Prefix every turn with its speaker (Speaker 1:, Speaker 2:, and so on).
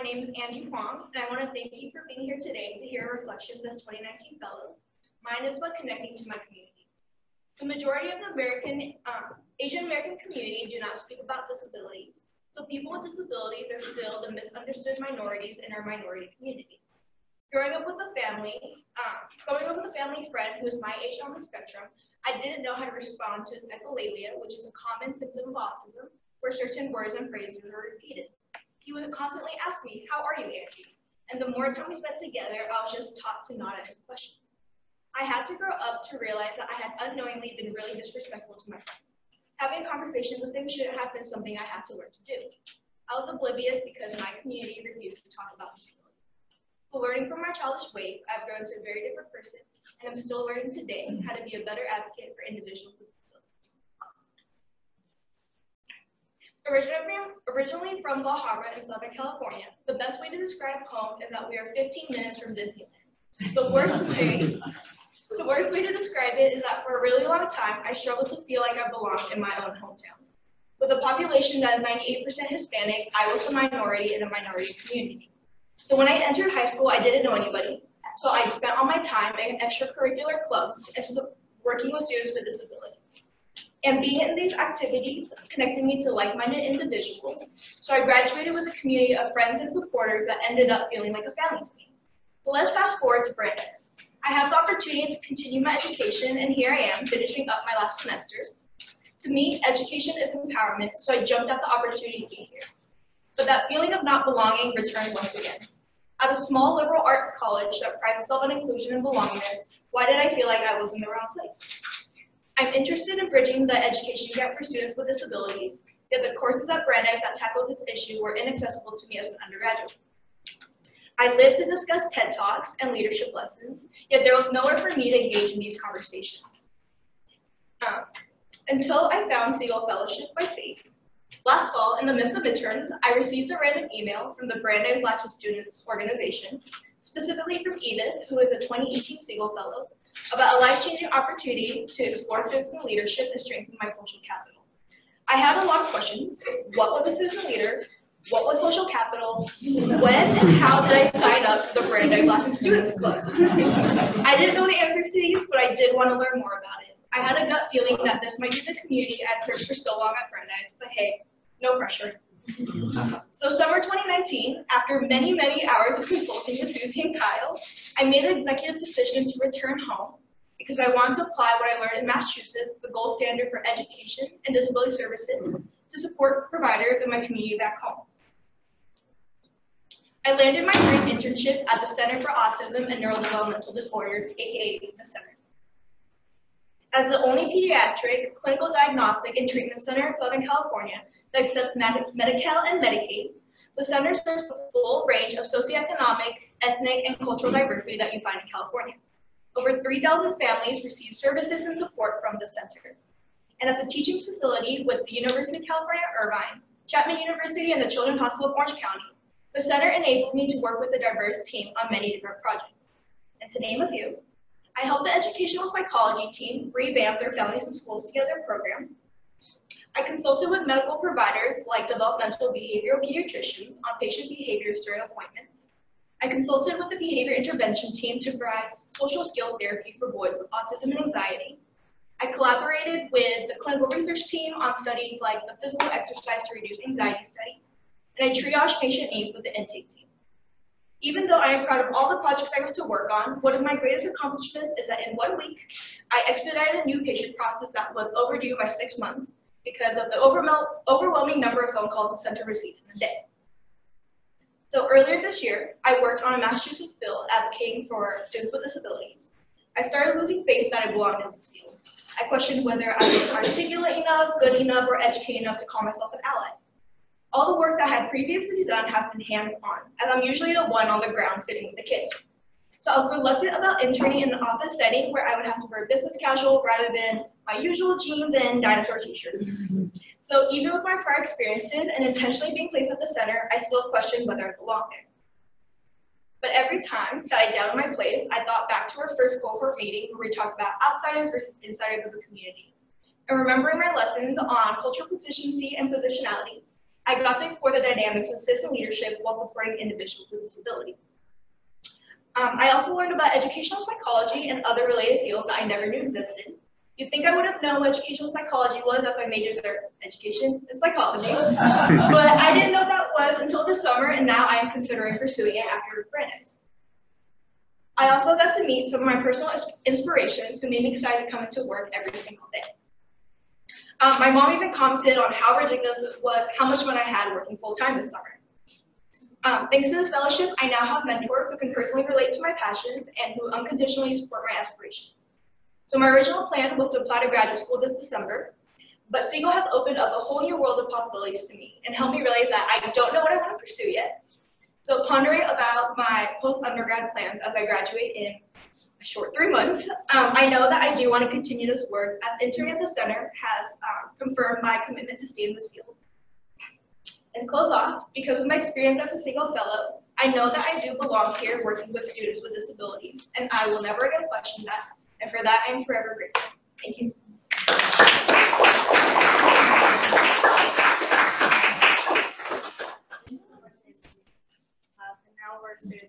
Speaker 1: My name is Angie Hwang, and I want to thank you for being here today to hear reflections as 2019 fellows. Mine is about connecting to my community. The majority of the American, um, Asian American community do not speak about disabilities. So people with disabilities are still the misunderstood minorities in our minority community. Growing up with a family, um, growing up with a family friend who is my age on the spectrum, I didn't know how to respond to his echolalia, which is a common symptom of autism, where certain words and phrases are repeated. He would constantly ask me, how are you, Angie? And the more time we spent together, I was just taught to nod at his questions. I had to grow up to realize that I had unknowingly been really disrespectful to my friend. Having a conversation with him shouldn't have been something I had to learn to do. I was oblivious because my community refused to talk about disability. But learning from my childish ways, I've grown to a very different person, and I'm still learning today how to be a better advocate for individuals with Originally, originally from La Habra in Southern California, the best way to describe home is that we are 15 minutes from Disneyland. The worst way the worst way to describe it is that for a really long time, I struggled to feel like I belonged in my own hometown. With a population that is 98% Hispanic, I was a minority in a minority community. So when I entered high school, I didn't know anybody. So I spent all my time in extracurricular clubs and working with students with disabilities. And being in these activities connected me to like-minded individuals. So I graduated with a community of friends and supporters that ended up feeling like a family to me. But let's fast forward to Brandeis. I have the opportunity to continue my education, and here I am, finishing up my last semester. To me, education is empowerment, so I jumped at the opportunity to be here. But that feeling of not belonging returned once again. At a small liberal arts college that prides itself on inclusion and belongingness, why did I feel like I was in the wrong place? I'm interested in bridging the education gap for students with disabilities, yet the courses at Brandeis that tackled this issue were inaccessible to me as an undergraduate. I lived to discuss TED Talks and leadership lessons, yet there was nowhere for me to engage in these conversations. Um, until I found Segal Fellowship by Faith. Last fall, in the midst of midterms, I received a random email from the Brandeis Latinx Students Organization, specifically from Edith, who is a 2018 Segal Fellow, about a life-changing opportunity to explore citizen leadership and strengthen my social capital. I had a lot of questions. What was a citizen leader? What was social capital? When and how did I sign up for the Brandeis Latinx Students Club? I didn't know the answers to these, but I did want to learn more about it. I had a gut feeling that this might be the community I'd searched for so long at Brandeis, but hey, no pressure. So summer 2019, after many, many hours of consulting with Susie and Kyle, I made an executive decision to return home because I wanted to apply what I learned in Massachusetts, the gold standard for education and disability services, to support providers in my community back home. I landed my dream internship at the Center for Autism and Neurodevelopmental Disorders, aka the Center. As the only pediatric clinical diagnostic and treatment center in Southern California that accepts Medi-Cal and Medicaid, the center serves the full range of socioeconomic, ethnic, and cultural diversity that you find in California. Over 3,000 families receive services and support from the center. And as a teaching facility with the University of California, Irvine, Chapman University, and the Children's Hospital of Orange County, the center enabled me to work with a diverse team on many different projects. And to name a few, I helped the educational psychology team revamp their Families and Schools Together program. I consulted with medical providers like developmental behavioral pediatricians on patient behaviors during appointments. I consulted with the behavior intervention team to provide social skills therapy for boys with autism and anxiety. I collaborated with the clinical research team on studies like the physical exercise to reduce anxiety study and I triage patient needs with the intake team. Even though I am proud of all the projects I got to work on, one of my greatest accomplishments is that in one week, I expedited a new patient process that was overdue by six months because of the overwhelming number of phone calls the center receives in a day. So earlier this year, I worked on a Massachusetts bill advocating for students with disabilities. I started losing faith that I belonged in this field. I questioned whether I was articulate enough, good enough, or educated enough to call myself an ally. All the work that I had previously done has been hands-on, as I'm usually the one on the ground sitting with the kids. So I was reluctant about interning in an office setting where I would have to wear business casual rather than my usual jeans and dinosaur t-shirt. So even with my prior experiences and intentionally being placed at the center, I still questioned whether I belonged there. But every time that I doubted my place, I thought back to our first cohort meeting where we talked about outsiders versus insiders of the community. And remembering my lessons on cultural proficiency and positionality, I got to explore the dynamics of citizen leadership while supporting individuals with disabilities. Um, I also learned about educational psychology and other related fields that I never knew existed. You'd think I would have known what educational psychology was, as my majors are education and psychology. But I didn't know that was until this summer, and now I am considering pursuing it after Brandeis. I also got to meet some of my personal inspirations who made me excited to come into work every single day. Um, my mom even commented on how ridiculous it was how much fun I had working full time this summer. Um, thanks to this fellowship, I now have mentors who can personally relate to my passions and who unconditionally support my aspirations. So my original plan was to apply to graduate school this December, but Segal has opened up a whole new world of possibilities to me and helped me realize that I don't know what I want to pursue yet. So pondering about my post-undergrad plans as I graduate in a short three months, um, I know that I do want to continue this work as interning at the center has um, confirmed my commitment to stay in this field and close off, because of my experience as a Segal fellow, I know that I do belong here working with students with disabilities, and I will never again question that, and for that I am forever grateful. Thank you. Uh, and now students